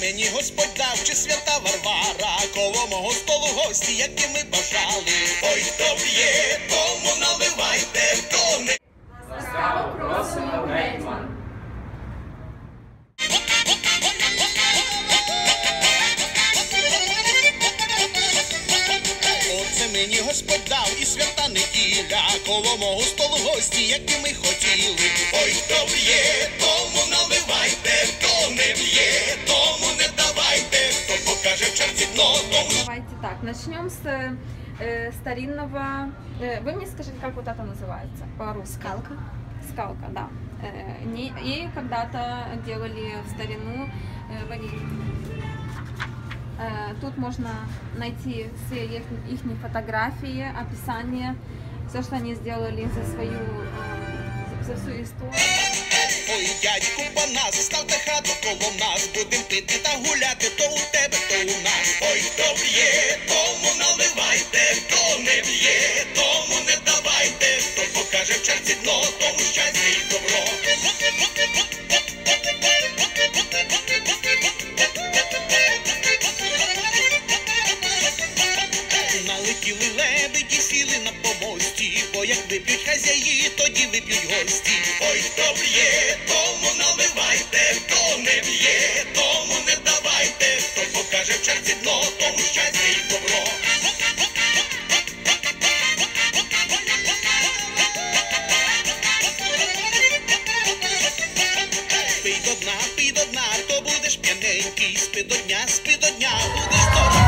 мені Господь дав, чи свята Варвара, коло мого столу гості, які ми бажали. Ой, хто п'є, тому наливайте, хто не Ласкаво просимо гетьман. Мені Господь дав і свята неділя, коло мого столу гості, які ми хотіли. Ой, хто б'є, тому Давайте так, начнем с э, старинного... э, вы мне скажите, как вот это называется по-русски? Скалка. Скалка, да. Э, не, ей когда-то делали в старину э, варенье. Э, тут можно найти все их, их фотографии, описание, все, что они сделали за свою, э, за всю историю. Ой, дядьку панас, ставте хату коло нас, будем пити та гуляти, то у тебе, то у нас. Ой, хто б'є, тому наливайте, хто не б'є, тому не давайте, хто покаже в черзі дно, тому щастя і добро. Налетіли лебеді, сіли на помості, бо як вип'ють хазяї, тоді вип'ють гості. Ой, хто б'є, тому наливайте, хто не б'є, тому не давайте, хто покаже в черзі дно, тому щастя і добро. Пий до дна, пий до дна, то будеш п'яненький, спи до дня, спи до дня, будеш здоровенький.